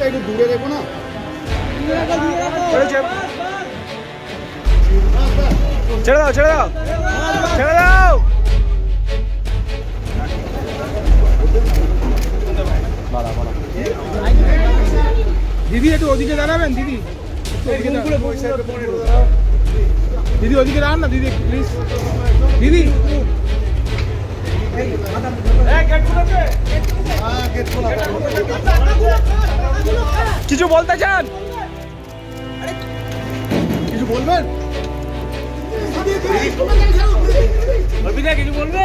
একটু দূরে দেখো না ছেড়ে দাও ছেড়ে দাও ছেড়ে দাও দিদি একটু ওদিকে দাঁড়াবেন দিদি একটু ওদিকে দাঁড়ান। দিদি ওদিকে দাঁড়ান না দিদি প্লিজ দিদি কিছু বলতে চান? কিছু বলবেন? কিছু বলবে?